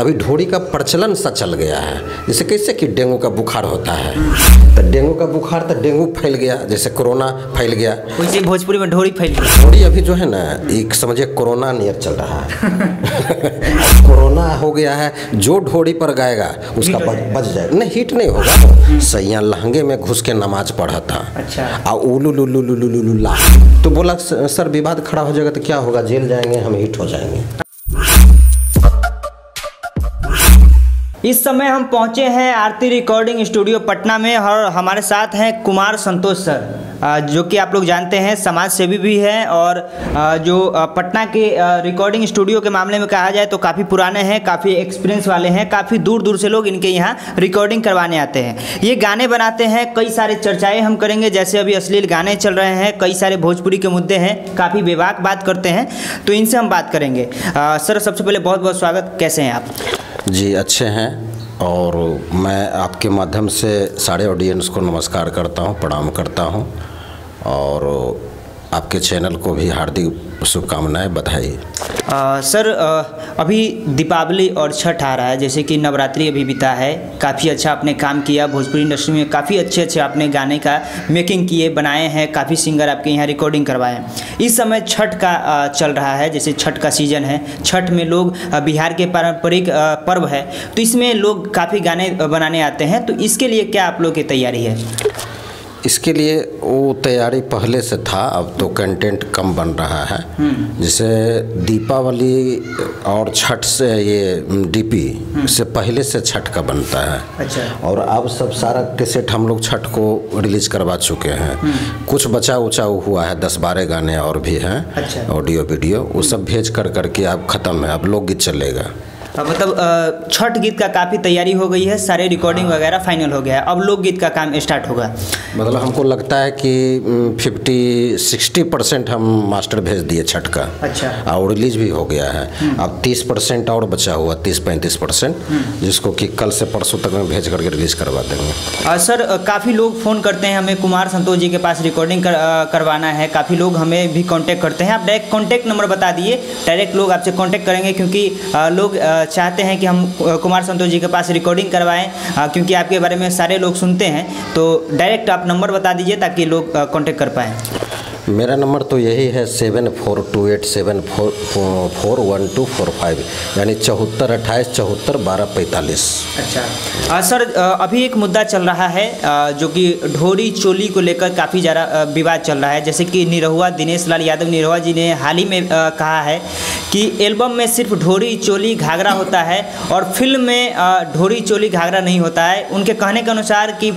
तभी ढोड़ी का प्रचलन सा चल गया है। जैसे कैसे कि डेंगू का बुखार होता है। तो डेंगू का बुखार तो डेंगू फैल गया जैसे कोरोना फैल गया। भोजपुरी में ढोरी फैल गई ढोड़ी अभी जो है ना एक समझिए कोरोना नियर चल रहा है। कोरोना हो गया है जो ढोड़ी पर गाएगा उसका बच जाएगा। नहीं हीट नहीं होगा। सैया लहंगे में घुस के नमाज़ पढ़ा था। अच्छा। आ उलू लू लू लू लू लू लू ला तो बोला सर विवाद खड़ा हो जाएगा तो क्या होगा? जेल जाएँगे हम हिट हो जाएँगे। इस समय हम पहुँचे हैं आरती रिकॉर्डिंग स्टूडियो पटना में और हमारे साथ हैं कुमार संतोष सर जो कि आप लोग जानते हैं, समाज सेवी भी हैं और जो पटना के रिकॉर्डिंग स्टूडियो के मामले में कहा जाए तो काफ़ी पुराने हैं, काफ़ी एक्सपीरियंस वाले हैं, काफ़ी दूर दूर से लोग इनके यहाँ रिकॉर्डिंग करवाने आते हैं। ये गाने बनाते हैं, कई सारे चर्चाएँ हम करेंगे, जैसे अभी अश्लील गाने चल रहे हैं, कई सारे भोजपुरी के मुद्दे हैं, काफ़ी बेबाक बात करते हैं तो इनसे हम बात करेंगे। सर, सबसे पहले बहुत बहुत स्वागत, कैसे हैं आप? जी, अच्छे हैं और मैं आपके माध्यम से सारे ऑडियंस को नमस्कार करता हूँ, प्रणाम करता हूँ और आपके चैनल को भी हार्दिक शुभकामनाएँ बधाई। सर आ, अभी दीपावली और छठ आ रहा है जैसे कि नवरात्रि अभी बिता है। काफ़ी अच्छा आपने काम किया भोजपुरी इंडस्ट्री में काफ़ी अच्छे अच्छे आपने गाने का मेकिंग किए बनाए हैं काफ़ी सिंगर आपके यहाँ रिकॉर्डिंग करवाए हैं। इस समय छठ का आ, चल रहा है जैसे छठ का सीज़न है। छठ में लोग बिहार के पारंपरिक पर्व है। तो इसमें लोग काफ़ी गाने बनाने आते हैं तो इसके लिए क्या आप लोग की तैयारी है? इसके लिए वो तैयारी पहले से था अब तो कंटेंट कम बन रहा है। जैसे दीपावली और छठ से ये डीपी से पहले से छठ का बनता है। अच्छा। और अब सब सारा कैसेट हम लोग छठ को रिलीज़ करवा चुके हैं। कुछ बचा उचा हुआ है दस बारह गाने और भी हैं अच्छा। ऑडियो वीडियो वो सब भेज कर करके अब ख़त्म है अब लोकगीत चलेगा। मतलब छठ गीत का काफ़ी तैयारी हो गई है सारे रिकॉर्डिंग वगैरह फाइनल हो गया है। अब लोकगीत का काम स्टार्ट होगा। मतलब हमको लगता है कि फिफ्टी सिक्सटी परसेंट हम मास्टर भेज दिए छठ का। अच्छा। और रिलीज़ भी हो गया है। अब तीस परसेंट और बचा हुआ तीस पैंतीस परसेंट जिसको कि कल से परसों तक में भेज करके रिलीज़ करवा देंगे। आ, सर काफ़ी लोग फ़ोन करते हैं हमें कुमार संतोष जी के पास रिकॉर्डिंग कर, आ, करवाना है। काफ़ी लोग हमें भी कांटेक्ट करते हैं। आप डायरेक्ट कांटेक्ट नंबर बता दिए। डायरेक्ट लोग आपसे कांटेक्ट करेंगे क्योंकि आ, लोग चाहते हैं कि हम कुमार संतोष जी के पास रिकॉर्डिंग करवाएँ क्योंकि आपके बारे में सारे लोग सुनते हैं तो डायरेक्ट आप नंबर बता दीजिए ताकि लोग कॉन्टेक्ट कर पाएँ। मेरा नंबर तो यही है seven four two eight seven four four one two four five यानी चौहत्तर अट्ठाईस चौहत्तर बारह पैंतालीस। अच्छा। आ, सर अभी एक मुद्दा चल रहा है जो कि ढोरी चोली को लेकर काफ़ी ज़्यादा विवाद चल रहा है। जैसे कि निरहुआ दिनेश लाल यादव निरहुआ जी ने हाल ही में कहा है कि एल्बम में सिर्फ़ ढोरी चोली घाघरा होता है और फ़िल्म में ढोरी चोली घाघरा नहीं होता है। उनके कहने के अनुसार कि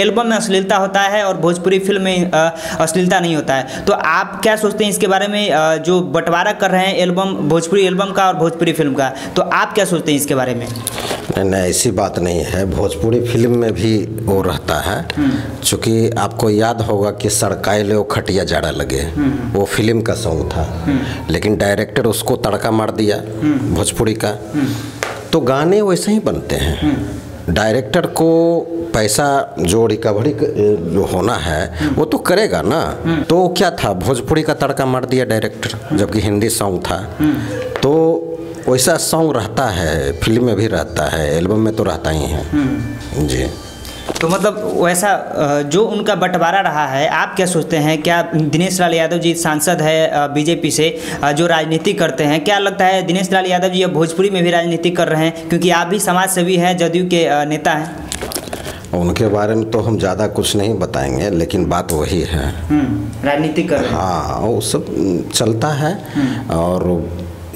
एल्बम में अश्लीलता होता है और भोजपुरी फ़िल्म में अश्लीलता नहीं है। तो आप क्या सोचते हैं इसके बारे में जो बंटवारा कर रहे हैं एल्बम भोजपुरी एल्बम का और भोजपुरी फ़िल्म का तो आप क्या सोचते हैं इसके बारे में? नहीं नहीं ऐसी बात नहीं है। भोजपुरी फ़िल्म में भी वो रहता है। चूँकि आपको याद होगा कि सरकाई ले खटिया जाड़ा लगे। वो फ़िल्म का सॉन्ग था। लेकिन डायरेक्टर उसको तड़का मार दिया भोजपुरी का। तो गाने वैसे ही बनते हैं। डायरेक्टर को पैसा जो रिकवरी जो होना है वो तो करेगा ना। तो क्या था? भोजपुरी का तड़का मार दिया डायरेक्टर जबकि हिंदी सॉन्ग था। तो वैसा सॉन्ग रहता है फ़िल्म में भी रहता है एल्बम में तो रहता ही है। जी। तो मतलब वैसा जो उनका बंटवारा रहा है आप क्या सोचते हैं? क्या दिनेश लाल यादव जी सांसद है बीजेपी से जो राजनीति करते हैं? क्या लगता है दिनेश लाल यादव जी अब भोजपुरी में भी राजनीति कर रहे हैं? क्योंकि आप भी समाज सेवी हैं जदयू के नेता हैं। उनके बारे में तो हम ज़्यादा कुछ नहीं बताएँगे लेकिन बात वही है। राजनीति कर हाँ। वो सब चलता है। और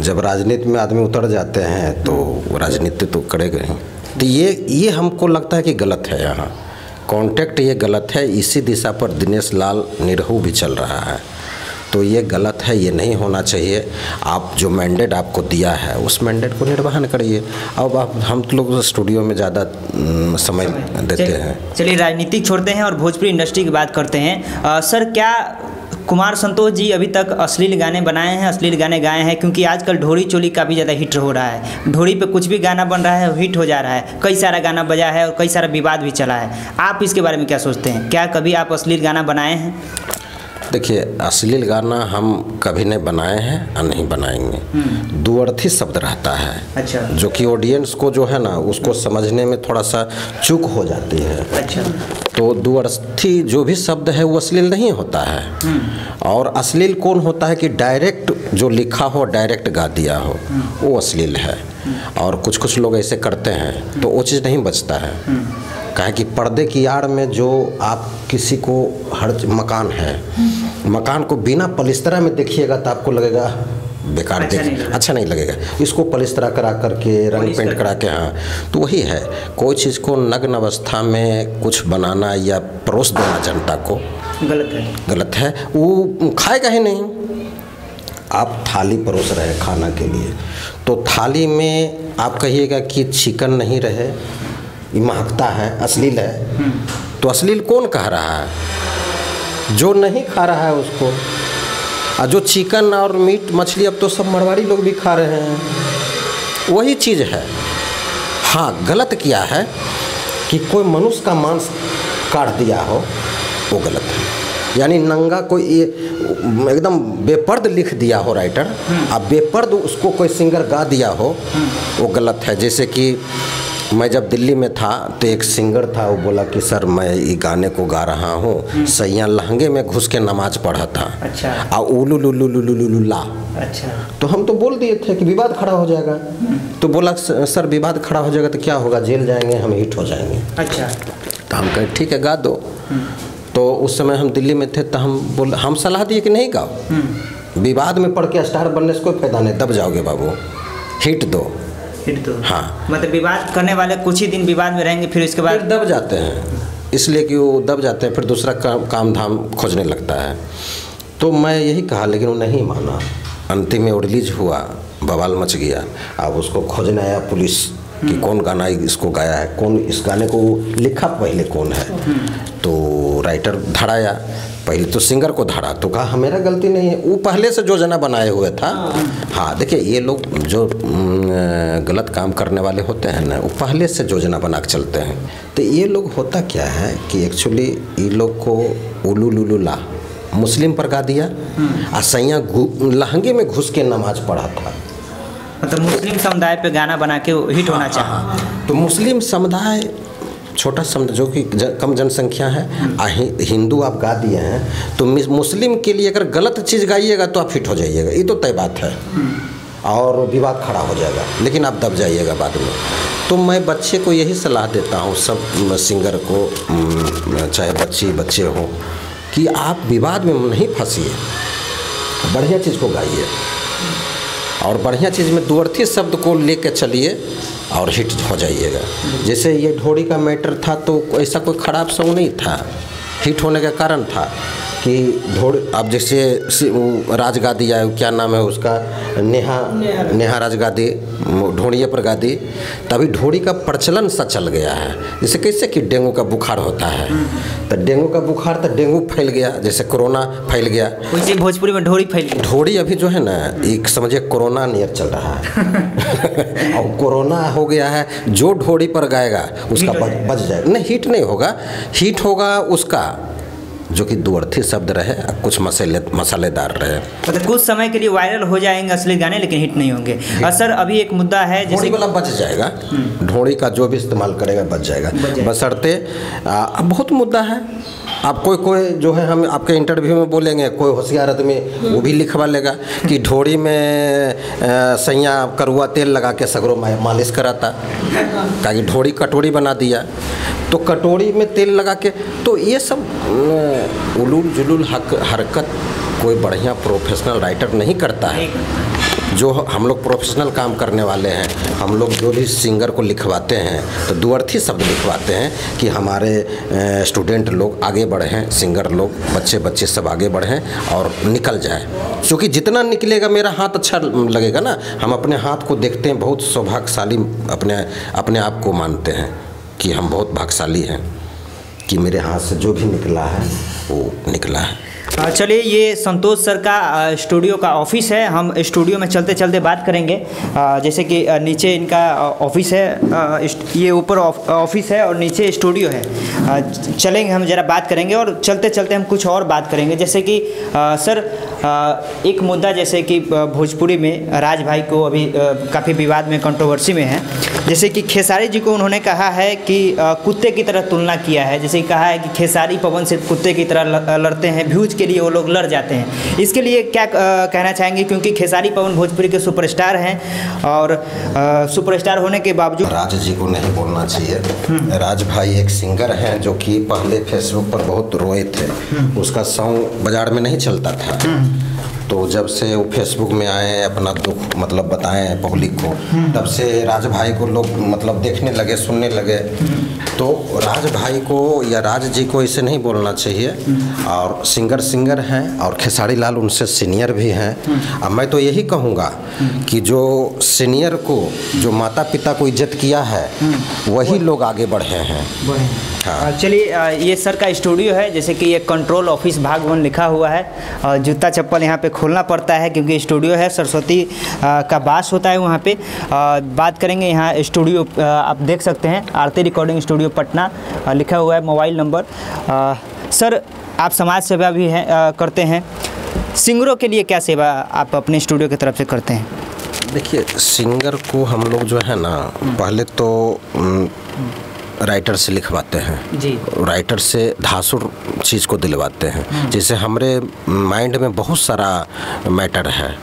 जब राजनीति में आदमी उतर जाते हैं तो राजनीति तो करेगा ही। तो ये ये हमको लगता है कि गलत है यहाँ। कॉन्टेक्ट ये गलत है इसी दिशा पर दिनेश लाल निरहू भी चल रहा है। तो ये गलत है ये नहीं होना चाहिए। आप जो मैंडेट आपको दिया है उस मैंडेट को निर्वहन करिए। अब आप हम तो लोग स्टूडियो में ज़्यादा समय देते हैं। चलिए राजनीतिक छोड़ते हैं और भोजपुरी इंडस्ट्री की बात करते हैं। अ, सर क्या कुमार संतोष जी अभी तक अश्लील गाने बनाए हैं अश्लील गाने गाए हैं क्योंकि आजकल ढोरी चोली काफ़ी ज़्यादा हिट हो रहा है। ढोरी पे कुछ भी गाना बन रहा है हिट हो जा रहा है। कई सारा गाना बजा है और कई सारा विवाद भी चला है। आप इसके बारे में क्या सोचते हैं? क्या कभी आप अश्लील गाना बनाए हैं? देखिए अश्लील गाना हम कभी नहीं बनाए हैं और नहीं बनाएँगे। दुअर्थी शब्द रहता है। अच्छा। जो कि ऑडियंस को जो है ना उसको समझने में थोड़ा सा चूक हो जाती है। अच्छा। तो दुअर्थी जो भी शब्द है वो अश्लील नहीं होता है। और अश्लील कौन होता है कि डायरेक्ट जो लिखा हो डायरेक्ट गा दिया हो वो अश्लील है। और कुछ कुछ लोग ऐसे करते हैं तो वो चीज़ नहीं बचता है। कहे कि पर्दे की आड़ में जो आप किसी को हर मकान है मकान को बिना पलिस्तरा में देखिएगा तो आपको लगेगा बेकार अच्छा देख नहीं अच्छा नहीं लगेगा। इसको पलिस्तरा करा करके रंग पेंट करा के हाँ। तो वही है कोई चीज़ को नग्न अवस्था में कुछ बनाना या परोस देना जनता को गलत है। गलत है। वो खाएगा ही नहीं। आप थाली परोस रहे हैं खाना के लिए। तो थाली में आप कहिएगा कि चिकन नहीं रहे ये महकता है अश्लील है। तो अश्लील कौन कह रहा है? जो नहीं खा रहा है उसको। और जो चिकन और मीट मछली अब तो सब मरवाड़ी लोग भी खा रहे हैं। वही चीज़ है। हाँ गलत किया है कि कोई मनुष्य का मांस काट दिया हो वो गलत है। यानी नंगा कोई ये एकदम बेपर्द लिख दिया हो राइटर अब बेपर्द उसको कोई सिंगर गा दिया हो वो गलत है। जैसे कि मैं जब दिल्ली में था तो एक सिंगर था वो बोला कि सर मैं ये गाने को गा रहा हूँ। सैया लहंगे में घुस के नमाज़ पढ़ा था। अच्छा। आ उलू लुलू लुलू लुलू ला अच्छा। तो हम तो बोल दिए थे कि विवाद खड़ा हो जाएगा। तो बोला सर विवाद खड़ा हो जाएगा तो क्या होगा? जेल जाएँगे हम हिट हो जाएँगे। अच्छा। तो हम कहे ठीक है गा दो। तो उस समय हम दिल्ली में थे तो हम बोल हम सलाह दिए कि नहीं गाओ? विवाद में पढ़ के स्टार बनने से कोई फ़ायदा नहीं दब जाओगे बाबू। हिट दो। फिर तो। हाँ। मतलब विवाद करने वाले कुछ ही दिन विवाद में रहेंगे फिर उसके बाद दब जाते हैं। इसलिए कि वो दब जाते हैं फिर दूसरा काम काम धाम खोजने लगता है। तो मैं यही कहा लेकिन वो नहीं माना। अंतिम में वो रिलीज़ हुआ बवाल मच गया। अब उसको खोजने आया पुलिस। कि कौन गाना इसको गाया है कौन इस गाने को लिखा पहले कौन है। तो राइटर धड़ाया पहले तो सिंगर को धड़ा तो कहा मेरा गलती नहीं है। वो पहले से योजना बनाए हुए था। हाँ देखिए ये लोग जो हम्म, गलत काम करने वाले होते हैं ना वो पहले से योजना बना के चलते हैं। तो ये लोग होता क्या है कि एक्चुअली ये लोग को उलू लुलू ला मुस्लिम पर गा दिया। आ सैया लहंगे में घुस के नमाज़ पढ़ा था। मतलब मुस्लिम समुदाय पे गाना बना के हिट होना चाहा तो मुस्लिम समुदाय छोटा समुदाय जो कि कम जनसंख्या है आ हिंदू आप गा दिए हैं तो मुस्लिम के लिए अगर गलत चीज़ गाइएगा तो आप फिट हो जाइएगा। ये तो तय बात है। और विवाद खड़ा हो जाएगा लेकिन आप दब जाइएगा बाद में। तो मैं बच्चे को यही सलाह देता हूँ सब सिंगर को चाहे बच्ची बच्चे हों कि आप विवाद में नहीं फंसीए बढ़िया चीज़ को गाइए। और बढ़िया चीज़ में दुअर्थी शब्द को लेके चलिए और हिट हो जाइएगा। जैसे ये ढोड़ी का मैटर था तो ऐसा कोई ख़राब सॉन्ग नहीं था। हिट होने का कारण था। कि ढोड़ अब जैसे सी- वो राज गादी आया क्या नाम है उसका? नेहा नेहा राज गादी ढोड़िए पर गादी तभी ढोड़ी का प्रचलन सा चल गया है। जैसे कैसे कि डेंगू का बुखार होता है। तो डेंगू का बुखार तो डेंगू फैल गया जैसे कोरोना फैल गया। वैसे भोजपुरी में ढोड़ी फैल गई ढोड़ी अभी जो है ना एक समझिए कोरोना नियर चल रहा है। और कोरोना हो गया है जो ढोड़ी पर गाएगा उसका। बच जाएगा। नहीं हिट नहीं होगा। हिट होगा उसका। जो कि दुअर्थी शब्द रहे और कुछ मसाले मसालेदार रहे। मतलब कुछ समय के लिए वायरल हो जाएँगे असली गाने लेकिन हिट नहीं होंगे। असर सर अभी एक मुद्दा है जैसे वाला बच जाएगा। ढोड़ी का जो भी इस्तेमाल करेगा बच जाएगा। बसरते बहुत मुद्दा है। आप कोई कोई जो है हम आपके इंटरव्यू में बोलेंगे, कोई होशियार आदमी वो भी लिखवा लेगा कि ढोड़ी में सैया करुआ तेल लगा के सगरों में, मालिश कराता, ताकि ढोड़ी कटोरी बना दिया। तो कटोरी में तेल लगा के तो ये सब उलूल जुलूल हक, हरकत कोई बढ़िया प्रोफेशनल राइटर नहीं करता है। जो हम लोग प्रोफेशनल काम करने वाले हैं, हम लोग जो भी सिंगर को लिखवाते हैं तो दुअर्थी शब्द लिखवाते हैं कि हमारे स्टूडेंट लोग आगे बढ़ें सिंगर लोग, बच्चे बच्चे सब आगे बढ़ें और निकल जाए। क्योंकि जितना निकलेगा, मेरा हाथ अच्छा लगेगा ना। हम अपने हाथ को देखते हैं, बहुत सौभाग्यशाली अपने अपने आप को मानते हैं कि हम बहुत भाग्यशाली हैं कि मेरे हाथ से जो भी निकला है, वो निकला है। चलिए, ये संतोष सर का स्टूडियो का ऑफ़िस है। हम स्टूडियो में चलते चलते बात करेंगे। जैसे कि नीचे इनका ऑफ़िस है। ये ऊपर ऑफ़िस है और नीचे स्टूडियो है। चलेंगे, हम ज़रा बात करेंगे और चलते चलते हम कुछ और बात करेंगे। जैसे कि सर एक मुद्दा जैसे कि भोजपुरी में राज भाई को अभी काफ़ी विवाद में कंट्रोवर्सी में है। जैसे कि खेसारी जी को उन्होंने कहा है कि कुत्ते की तरह तुलना किया है। जैसे कहा है कि खेसारी पवन से कुत्ते की तरह लड़ते हैं भ्यूज के लिए वो लोग लड़ जाते हैं। इसके लिए क्या कहना चाहेंगे? क्योंकि खेसारी पवन भोजपुरी के सुपरस्टार हैं और सुपरस्टार होने के बावजूद राज जी को नहीं बोलना चाहिए। राज भाई एक सिंगर हैं जो कि पहले फेसबुक पर बहुत रोए थे। उसका सॉन्ग बाज़ार में नहीं चलता था। तो जब से वो फेसबुक में आए अपना दुख मतलब बताएँ पब्लिक को तब से राज भाई को लोग मतलब देखने लगे सुनने लगे। तो राज भाई को या राज जी को इसे नहीं बोलना चाहिए। और सिंगर सिंगर हैं और खेसारी लाल उनसे सीनियर भी हैं। अब मैं तो यही कहूँगा कि जो सीनियर को जो माता पिता को इज़्ज़त किया है वही लोग आगे बढ़े हैं। हाँ। चलिए ये सर का स्टूडियो है जैसे कि ये कंट्रोल ऑफ़िस भाग वन लिखा हुआ है। और जूता चप्पल यहाँ पे खोलना पड़ता है क्योंकि स्टूडियो है सरस्वती का बास होता है वहाँ पे। बात करेंगे यहाँ स्टूडियो आप देख सकते हैं आरती रिकॉर्डिंग स्टूडियो पटना लिखा हुआ है मोबाइल नंबर। सर आप समाज सेवा भी हैं करते हैं। सिंगरों के लिए क्या सेवा आप अपने स्टूडियो की तरफ़ से करते हैं? देखिए सिंगर को हम लोग जो है ना पहले तो राइटर से लिखवाते हैं। जी। राइटर से धासुर चीज़ को दिलवाते हैं। जैसे हमारे माइंड में बहुत सारा मैटर है।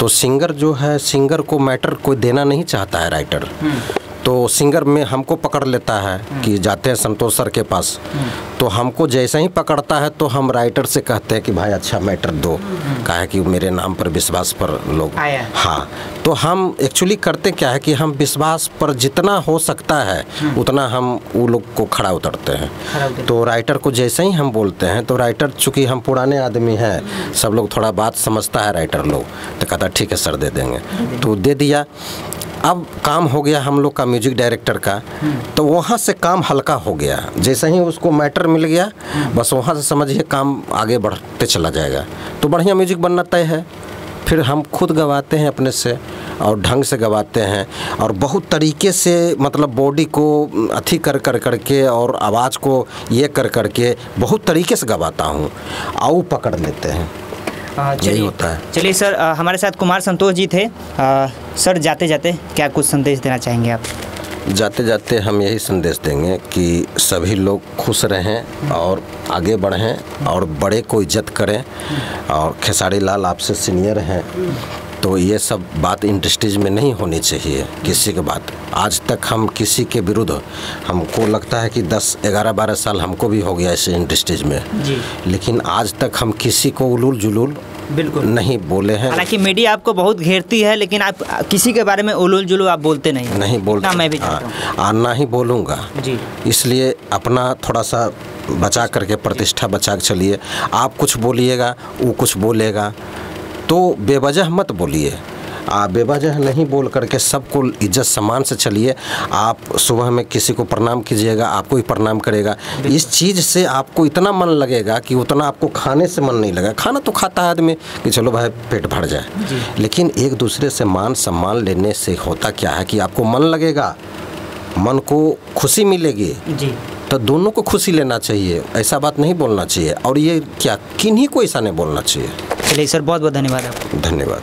तो सिंगर जो है सिंगर को मैटर कोई देना नहीं चाहता है राइटर तो सिंगर में हमको पकड़ लेता है कि जाते हैं संतोष सर के पास। तो हमको जैसे ही पकड़ता है तो हम राइटर से कहते हैं कि भाई अच्छा मैटर दो। कहा कि मेरे नाम पर विश्वास पर लोग हाँ। तो हम एक्चुअली करते क्या है कि हम विश्वास पर जितना हो सकता है उतना हम वो लोग को खड़ा उतरते हैं। तो राइटर को जैसे ही हम बोलते हैं तो राइटर चूँकि हम पुराने आदमी हैं सब लोग थोड़ा बात समझता है राइटर लोग। तो कहता ठीक है सर दे देंगे। तो दे दिया। अब काम हो गया हम लोग का म्यूज़िक डायरेक्टर का तो वहाँ से काम हल्का हो गया। जैसे ही उसको मैटर मिल गया, बस वहाँ से समझिए काम आगे बढ़ते चला जाएगा। तो बढ़िया म्यूज़िक बनना तय है। फिर हम खुद गवाते हैं अपने से और ढंग से गवाते हैं और बहुत तरीके से मतलब बॉडी को अथी कर कर करके और आवाज़ को ये कर कर के बहुत तरीके से गवाता हूँ। आओ पकड़ लेते हैं। चलिए होता है। चलिए सर आ, हमारे साथ कुमार संतोष जी थे। आ, सर जाते जाते क्या कुछ संदेश देना चाहेंगे आप? जाते जाते हम यही संदेश देंगे कि सभी लोग खुश रहें और आगे बढ़ें और बड़े को इज़्ज़त करें। और खेसारी लाल आपसे सीनियर हैं। तो ये सब बात इंडस्ट्रीज़ में नहीं होनी चाहिए किसी के बात। आज तक हम किसी के विरुद्ध हमको लगता है कि 10 11 12 साल हमको भी हो गया इस इंडस्ट्रीज़ में। जी। लेकिन आज तक हम किसी को उलूल जुलूल बिल्कुल। नहीं बोले हैं। हालाँकि मीडिया आपको बहुत घेरती है लेकिन आप किसी के बारे में उलूल जुलूल आप बोलते नहीं। नहीं बोलते। मैं भी हाँ, ना ही बोलूँगा। जी। इसलिए अपना थोड़ा सा बचा करके प्रतिष्ठा बचा के चलिए। आप कुछ बोलिएगा वो कुछ बोलेगा। तो बेवजह मत बोलिए। आ बेवजह नहीं बोल करके सबको इज़्ज़त सम्मान से चलिए। आप सुबह में किसी को प्रणाम कीजिएगा आपको भी प्रणाम करेगा। इस चीज़ से आपको इतना मन लगेगा कि उतना आपको खाने से मन नहीं लगेगा। खाना तो खाता है आदमी कि चलो भाई पेट भर जाए। लेकिन एक दूसरे से मान सम्मान लेने से होता क्या है कि आपको मन लगेगा मन को खुशी मिलेगी। जी। तो दोनों को खुशी लेना चाहिए ऐसा बात नहीं बोलना चाहिए। और ये क्या किन्हीं को ऐसा नहीं बोलना चाहिए? चलिए सर बहुत बहुत धन्यवाद आपको। धन्यवाद।